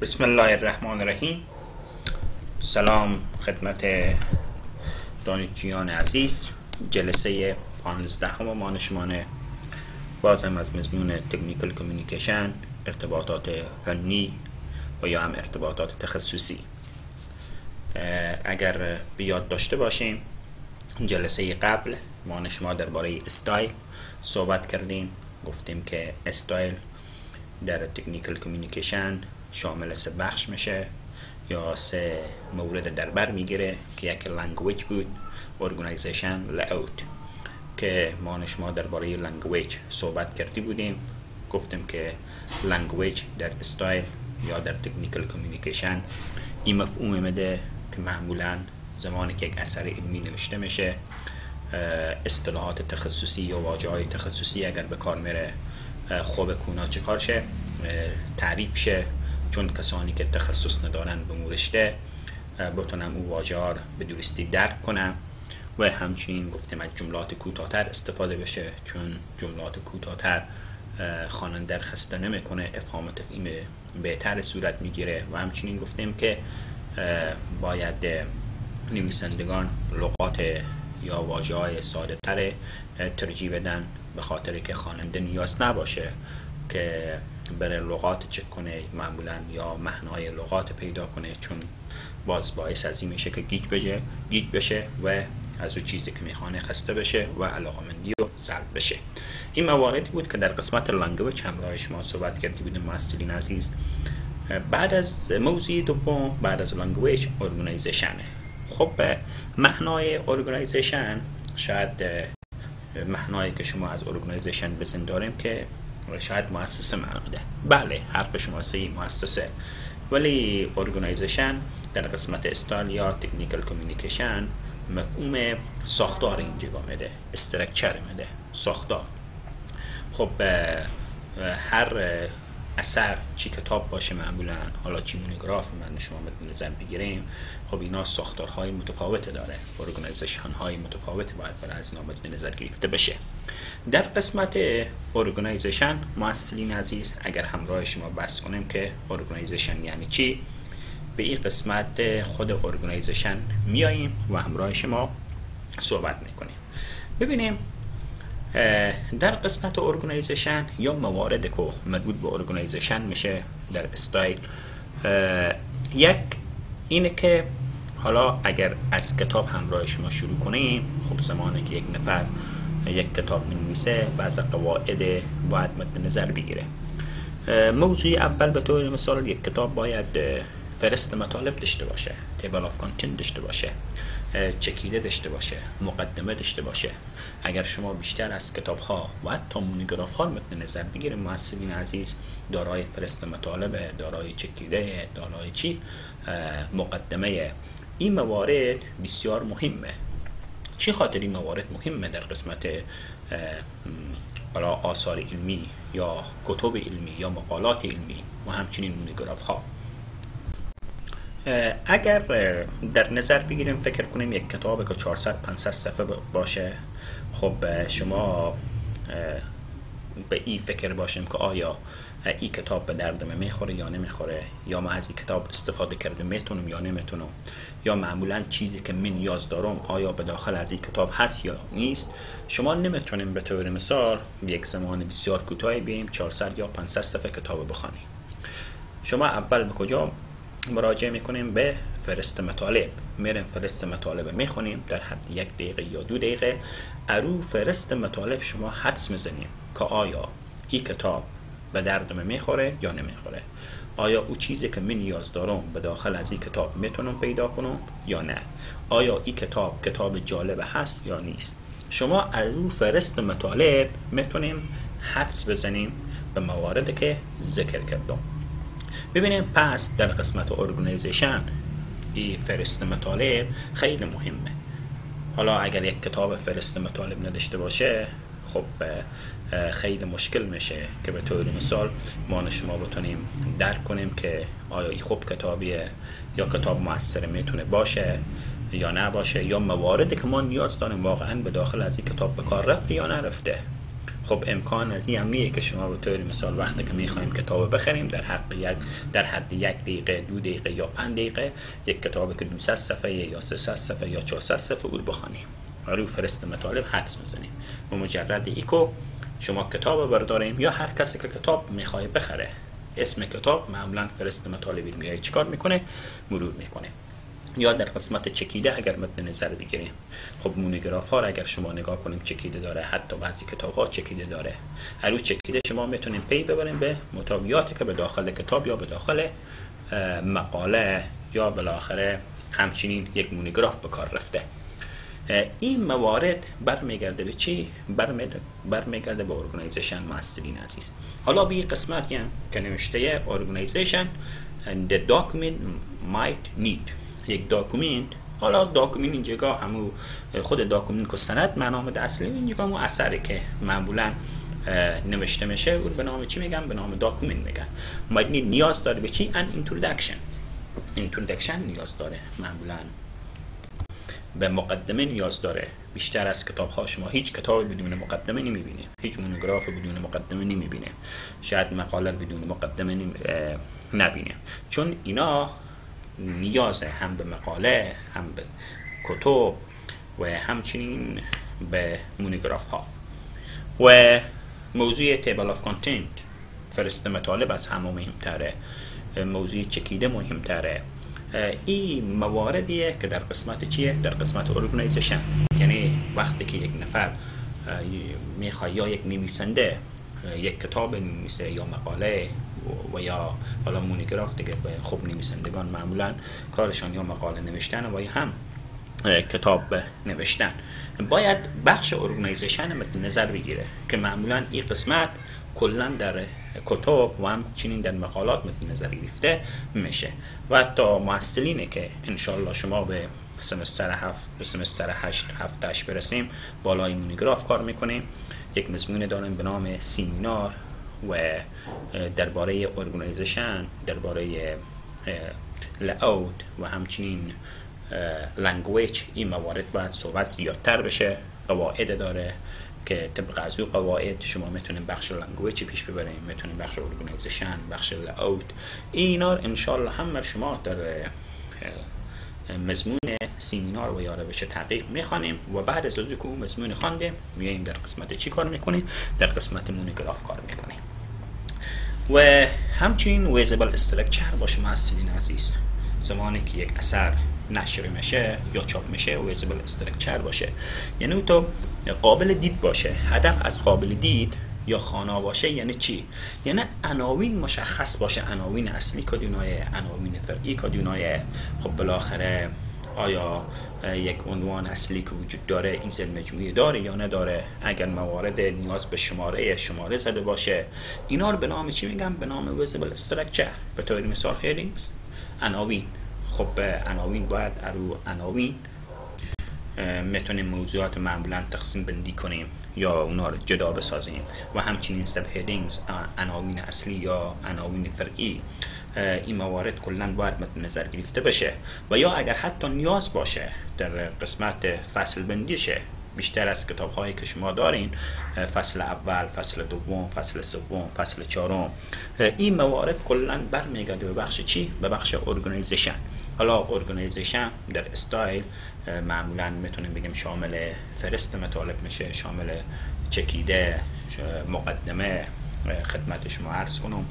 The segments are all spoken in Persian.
بسم الله الرحمن الرحیم سلام خدمت دانشجویان عزیز جلسه 15 همه مانشمانه بازم از مضمون تکنیکل کمیونیکیشن ارتباطات فنی و یا هم ارتباطات تخصصی اگر بیاد داشته باشیم جلسه قبل ما شما درباره استایل صحبت کردیم گفتیم که استایل در technical communication شامل سه بخش میشه یا سه مورد در بر می‌گیره که یک language بود organization layout که ما شما درباره language صحبت کردی بودیم. گفتیم که language در استایل یا در technical communication این مفهوم میده که معمولا زمانی که یک اثر علمی نوشته میشه اصطلاحات تخصصی یا واجه های تخصصی اگر به کار میره خوب کونا چه کار شه؟ تعریف شه. چون کسانی که تخصص ندارن به مورشته بتونن اون واژه به درستی درک کنن و همچنین گفتیم از جملات کوتاهتر استفاده بشه چون جملات کوتاهتر خواننده خسته نمی‌کنه افهام تفهیم بهتر صورت می‌گیره و همچنین گفتیم که باید نویسندگان لغات یا واژه های ساده تر ترجیح بدن به خاطر که خواننده نیاز نباشه. که بره لغات چک کنه معمولا یا معنای لغات پیدا کنه چون باز باعث از این میشه که گیج بشه گیج بشه و از اون چیزی که می‌خوانه خسته بشه و علاقمندی رو سلب بشه. این مواردی بود که در قسمت language همراه شما صحبت کردی بودیم محصلین عزیز. بعد از موضوع دوم بعد از language organization ه خب معنای organization شاید معنایی که شما از organization به ذهن داریم که شاید مؤسسه ده بله حرف شما سی مؤسسه. ولی organization در قسمت استایل یا technical communication مفهوم ساختار اینجا میده structure میده ساختار. خب هر اثر چی کتاب باشه معمولا حالا چی مونوگراف من شما مد نظر بگیریم خب اینا ساختارهای متفاوت داره organization های متفاوت باید برای از اینا مد نظر گرفته بشه. در قسمت organization محصلین عزیز اگر همراه شما بحث کنیم که organization یعنی چی به این قسمت خود organization میاییم و همراه شما صحبت می‌کنیم. ببینیم در قسمت organization یا موارد که مربوط به organization میشه در استایل یک اینه که حالا اگر از کتاب همراه شما شروع کنیم خب زمانی که یک نفر یک کتاب نویسه بعض قواعد باید مد نظر بگیره. موضوع اول به طور مثال یک کتاب باید فهرست مطالب داشته باشه table of content داشته باشه چکیده داشته باشه مقدمه داشته باشه. اگر شما بیشتر از کتاب ها و حتی مونوگراف ها مد نظر بگیریم محصلین عزیز دارای فرست مطالب دارای چکیده دارای چی؟ مقدمه. این موارد بسیار مهمه. چی خاطر این موارد مهمه در قسمت آثار علمی یا کتب علمی یا مقالات علمی و همچنین مونوگراف ها اگر در نظر بگیریم فکر کنیم یک کتاب که 400 500 صفحه باشه خب شما به این فکر باشیم که آیا این کتاب به درد من می‌خوره یا نمی‌خوره یا ما از این کتاب استفاده کرده می‌تونم یا نمی‌تونم یا معمولا چیزی که من نیاز دارم آیا به داخل از این کتاب هست یا نیست. شما نمی‌تونیم به طور مثال یک زمان بسیار کوتاهی بیم 400 یا 500 صفحه کتاب بخوانیم. شما اول به کجا مراجعه می‌کنیم به فهرست مطالب. میریم فهرست مطالب می‌خونیم در حد یک دقیقه یا دو دقیقه. ارو فهرست مطالب شما حدس می‌زنیم که آیا این کتاب به دردم می‌خوره یا نمی‌خوره؟ آیا او چیزی که من نیاز دارم به داخل از این کتاب می‌تونم پیدا کنم یا نه؟ آیا این کتاب کتاب جالب هست یا نیست؟ شما از او فهرست مطالب می‌تونیم حدس بزنیم به مواردی که ذکر کردم. ببینیم پس در قسمت organization این فهرست مطالب خیلی مهمه. حالا اگر یک کتاب فهرست مطالب نداشته باشه خب خیلی مشکل میشه که به طور مثال ما شما بتونیم درک کنیم که آیا این خوب کتابیه یا کتاب موثر می‌تونه باشه یا نباشه یا مواردی که ما نیاز داریم واقعا به داخل از این کتاب به کار رفته یا نرفته. خب امکان از این هم که شما به طور مثال وقتی که می‌خوایم کتاب بخریم در حق یک در حد یک دقیقه دو دقیقه یا پنج دقیقه یک کتاب که 200 صفحه یا 300 صفحه یا 400 صفحه اول بخوانیم. رو فهرست مطالب حدس می‌زنیم و مجرد ایکو شما کتاب برداریم یا هر کسی که کتاب می‌خواد بخره اسم کتاب معمولا فهرست مطالبی میای چیکار می‌کنه؟ مرور می‌کنه. یا در قسمت چکیده اگر مد نظر بگیریم. خب مونوگراف ها را اگر شما نگاه کنیم چکیده داره. حتی بعضی کتاب ها چکیده داره. هر چکیده شما می‌تونیم پی ببریم به مطابقاتی که به داخل کتاب یا به داخل مقاله یا بالاخره همچنین یک مونوگراف به کار رفته. این موارد برمیگرده به چی؟ برمیگرده به organization محصلین عزیز. حالا به قسمتی هم که نوشته organization the document might need. یک document حالا document اینجا همو خود document که سند منام اصلی اینجا همو اثره که معمولا نوشته میشه او به نام چی میگن؟ به نام document میگن. باید نیاز داره به چی؟ an introduction introduction نیاز داره معمولا. به مقدمه نیاز داره. بیشتر از کتاب ها شما هیچ کتاب بدون مقدمه نمی‌بینه. هیچ مونوگراف بدون مقدمه نمی‌بینه. شاید مقاله بدون مقدمه نبینه. چون اینا نیازه هم به مقاله هم به کتب و همچنین به مونوگراف ها و موضوع table of content فرست مطالب از همه مهمتره. موضوع چکیده مهمتره. این مواردیه که در قسمت چیه؟ در قسمت organization یعنی وقتی که یک نفر می‌خواد یا یک نویسنده یک کتاب نویسه یا مقاله و یا حالا مونیگراف دیگه خوب نویسندگان معمولا کارشان یا مقاله نوشتن و یا هم کتاب نوشتن باید بخش ارگنیزیشن مد نظر بگیره که معمولا این قسمت کلا در کتب و همچنین در مقالات مد نظر گرفته میشه. و حتی محصلینه که انشالله شما به سمستر هفت به سمستر هشت هفتش برسیم بالای مونیگراف کار می‌کنیم. یک مضمون داریم به نام سیمینار و درباره organization درباره layout و همچنین language این موارد باید صحبت زیادتر بشه. قواعد داره. که طبق از قواعد شما می‌تونید بخش language پیش ببریم می‌تونید بخش organization بخش layout اینا انشالله همه شما در مضمون سیمینار و یا روش تحقیق می‌خوانیم و بعد از که اون مضمون خواندیم میاییم در قسمت چی کار می‌کنیم؟ در قسمت مونوگراف کار می‌کنیم. و همچنین ویزبل استرکچر باشه محصلین عزیز. زمانی که یک اثر نشر میشه یا چاپ میشه ویزبل استرکچر باشه. یعنی تو قابل دید باشه. هدف از قابل دید یا خوانا باشه یعنی چی؟ یعنی عناوین مشخص باشه. عناوین اصلی کدونای عناوین فرعی کدونای خب بالاخره آیا یک عنوان اصلی که وجود داره این زیر مجموعه داره یا نداره؟ اگر موارد نیاز به شماره شماره زده باشه. اینا رو به نام چی میگم؟ به نام visible structure به طور مثال headings عناوین. خب عناوین باید ارو عناوین می‌تونیم موضوعات معمولا تقسیم بندی کنیم یا اونا رو جدا بسازیم. و همچنین subheadings عناوین اصلی یا عناوین فرعی این موارد کلا باید مد نظر گرفته بشه. و یا اگر حتی نیاز باشه در قسمت فصل بندیشه بیشتر از کتاب هایی که شما دارین فصل اول فصل دوم فصل سوم فصل چهارم این موارد کلا برمیگرده به بخش چی؟ به بخش organization حالا organization در استایل معمولا می‌تونیم بگیم شامل فرست مطالب میشه شامل چکیده مقدمه خدمت شما عرض کنم.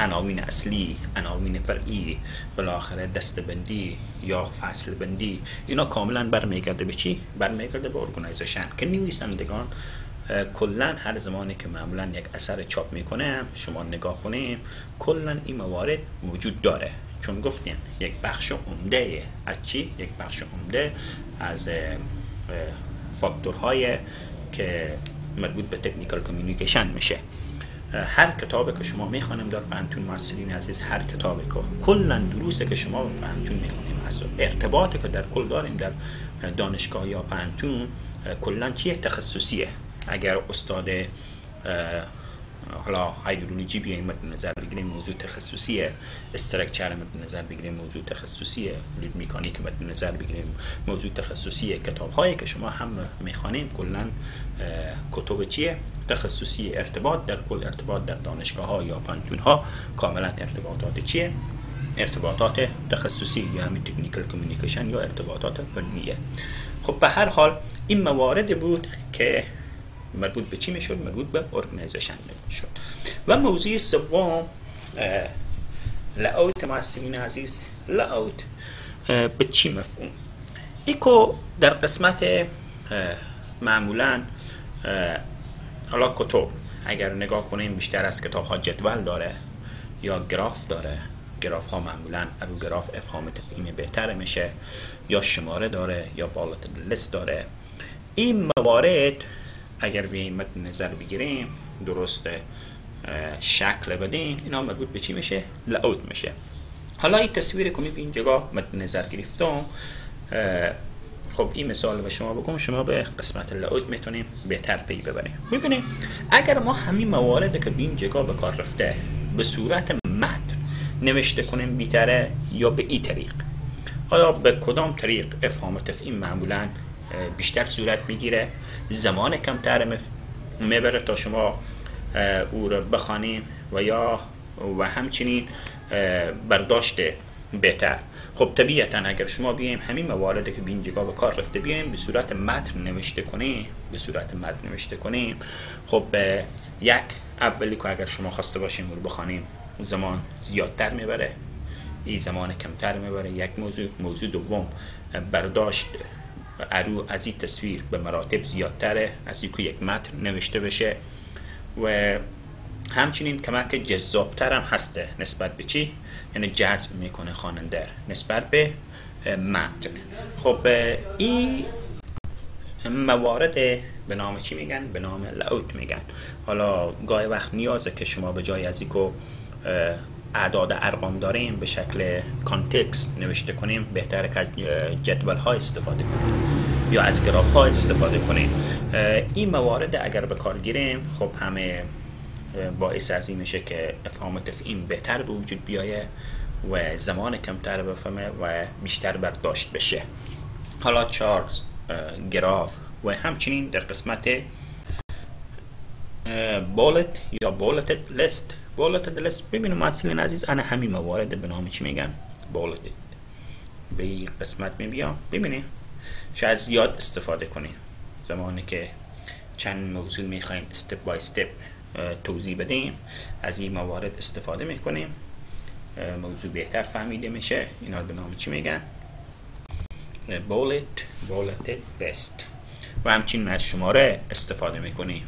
عناوین اصلی عناوین فرعی بالاخره دستبندی یا فصل بندی اینا کاملا برمیگرده به چی؟ برمیگرده به organization که نویسندگان کلا هر زمانی که معمولا یک اثر چاپ می‌کنه شما نگاه کنیم کلا این موارد وجود داره. چون گفتیم یک بخش عمده از چی؟ یک بخش عمده از فاکتورهای که مربوط به تکنیکال کمیونیکیشن میشه. هر کتابی که شما می‌خوانیم در پانتون محصلین عزیز هر کتابی که کلا دروسه که شما به پانتون می‌خوانیم از ارتباطی که در کل داریم در دانشگاه یا پانتون کلا چیه؟ تخصصیه. اگر استاد حالا hydrology بیایم مد نظر بگیریم موضوع تخصصی structure مد نظر بگیریم موضوع تخصصی fluid mechanic مد نظر بگیریم موضوع تخصصی کتاب هایی که شما هم می‌خوانیم کلا کتب چیه؟ تخصصی ارتباط در کل ارتباط در دانشگاه ها یا پوهنتون ها کاملا ارتباطات چیه؟ ارتباطات تخصصی یا همین technical communication یا ارتباطات فنیه. خب به هر حال این موارد بود که مربوط به چی می‌شد؟ مربوط به organization می‌شد. و موضوع سوم layout محصلین عزیز layout به چی مفهوم؟ ایکو در قسمت معمولا حالا کتب اگر نگاه کنیم بیشتر از کتاب ها جدول داره یا گراف داره. گراف ها معمولا رو گراف افهام تفهیم بهتر میشه یا شماره داره یا بالات لیست داره. این موارد اگر به این نظر بگیریم درست شکل بدیم اینا مربوط به چی میشه؟ لعوت میشه. حالا این تصویر که به این جگاه مد نظر گرفتم. خب این مثال به شما بگم شما به قسمت لعوت می‌تونیم بهتر پی ببریم. ببینیم اگر ما همین موارد که به این جگاه به کار رفته به صورت متن نوشته کنیم بیتره یا به این طریق؟ آیا به کدام طریق افهام تفعیم معمولا بیشتر صورت می‌گیره. زمان کمتر می‌بره تا شما او رو بخوانیم و یا و همچنین برداشت بهتر. خب طبیعتا اگر شما بیایم همین موارد که به این جگاه به کار رفته بیایم به صورت متن نوشته کنیم. به صورت متن نوشته کنیم. خب یک اولی که اگر شما خواسته باشیم رو بخوانیم زمان زیادتر می‌بره. این زمان کمتر می‌بره. یک موضوع. موضوع دوم برداشت ارو از این تصویر به مراتب زیادتره از یک متن نوشته بشه و همچنین کمک جذابتر هم هسته نسبت به چی؟ یعنی جذب می‌کنه خواننده نسبت به متن خب این موارد به نام چی میگن؟ به نام لعوت میگن حالا گاهی وقت نیازه که شما به جای از اعداد ارقام داریم به شکل کانتکست نوشته کنیم بهتره که جدول ها استفاده کنیم یا از گراف ها استفاده کنیم. این موارد اگر به کار گیریم خب همه باعث از این میشه که افهام تفعیم بهتر به وجود بیایه و زمان کمتر بفهمه و بیشتر برداشت بشه. حالا چارت گراف و همچنین در قسمت بولت یا بولتد لیست بولتد لیست ببینیم محصلین عزیز انا همین موارد به نام چی میگن؟ بولتد به این قسمت میبیام ببینیم شاید زیاد استفاده کنیم زمانی که چند موضوع می‌خوایم استپ بای استپ توضیح بدیم از این موارد استفاده می‌کنیم موضوع بهتر فهمیده میشه. اینا رو به نام چی میگن؟ bullet bulleted list و همچنین از شماره استفاده می‌کنیم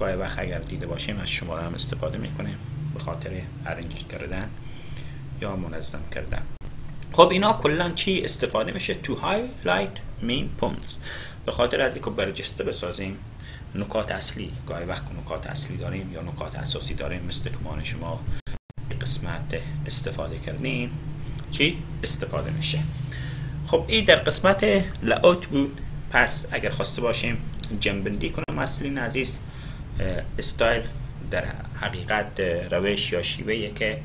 گاهی وقت اگر دیده باشیم از شماره هم استفاده می‌کنیم به خاطر arrange کردن یا منظم کردن. خب اینا کلا چی استفاده میشه؟ to highlight main points به خاطر از اینکه برجسته بسازیم نکات اصلی گاهی وقت نکات اصلی داریم یا نکات اساسی داریم مثل که شما قسمت استفاده کردین چی استفاده میشه. خب این در قسمت لعوت بود. پس اگر خواسته باشیم جنبندی کنم مسئلین عزیز استایل در حقیقت روش یا شیوه که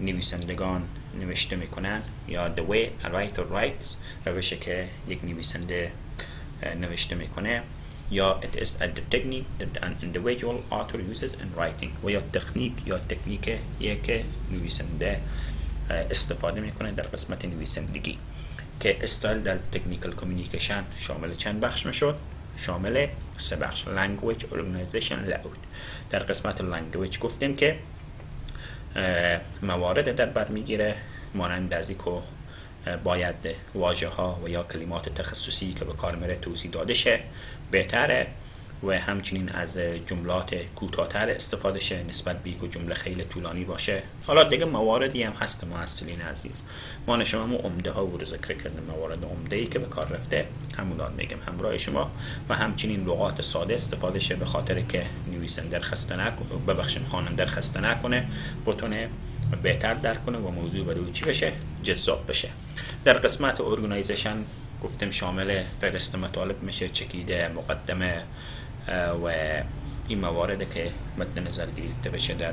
نویسندگان نوشته می‌کنن یا the way a writer writes روشی که یک نویسنده نوشته می‌کنه یا it is a technique that an individual author uses in writing و یا تکنیک یا تکنیک یک نویسنده استفاده می‌کنه در قسمت نویسندگی. که استایل در تکنیکل کمیونیکیشن شامل چند بخش می‌شد؟ شامل سه بخش. Language organization layout. در قسمت language گفتیم که موارد در بر می‌گیره مانند از که باید واژه ها و یا کلمات تخصصی که به کار میره توضیح داده شه. بهتره و همچنین از جملات کوتاهتر استفاده شه نسبت به که جمله خیلی طولانی باشه. حالا دیگه مواردی هم هست معسلین عزیز. ما شما هم عمده ها رو ذکر کردیم موارد عمده ای که به کار رفته همونان میگم همراه شما. و همچنین لغات ساده استفاده شه به خاطر که نویسنده خسته نکنه ببخشیم خواننده خسته نکنه بتونه بهتر درک کنه و موضوع برای چی بشه؟ جذاب بشه. در قسمت organization گفتم شامل فرست مطالب میشه چکیده مقدمه و این موارد که مد نظر گرفته بشه در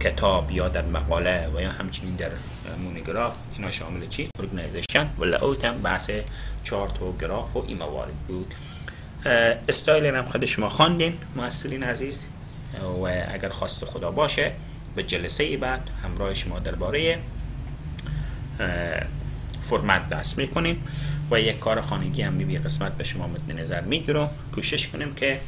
کتاب یا در مقاله و یا همچنین در مونوگراف اینا شامل چی؟ organization و layout هم بحث چارت و گراف و این موارد بود. استایل هم خود شما خواندین محصلین عزیز. و اگر خواست خدا باشه به جلسه بعد همراه شما درباره فرمت دست می‌کنیم. و یک کار خانگی هم میبی قسمت به شما مد نظر می‌گیرم. کوشش کنیم که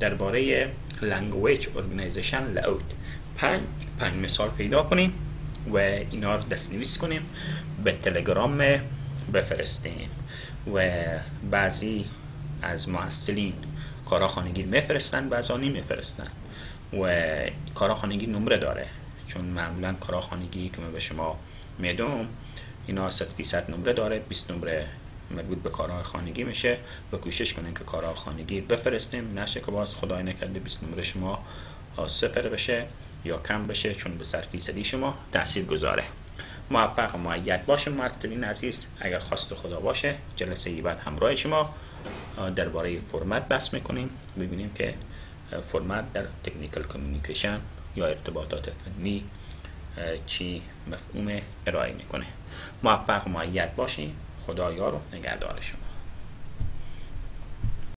درباره language organization layout پنج, پنج مثال پیدا کنیم و اینا رو دستنویس کنیم. به تلگرام بفرستیم و بعضی از محصلین کارا خانگی میفرستن بعضی میفرستن و کارا خانگی نمره داره. چون معمولا کارا خانگی که من به شما میدم اینا 100 فیصد نمره داره 20 نمره مربوط به کارهای خانگی میشه و کوشش کنیم که کارهای خانگی بفرستیم. نشه که باز خدای نکرده 20 نمره شما صفر بشه یا کم بشه چون به سر فیصدی شما تاثیر گذاره. موفق و معید باشه مرسلین عزیز اگر خواست خدا باشه جلسه ای بعد همراه شما درباره فرمت بحث می‌کنیم. ببینیم که فرمت در تکنیکل کمیونیکیشن یا ارتباطات فنی چی مفهوم ارائه می‌کنه. موفق و معید باشین. خدا یار و نگهدار شما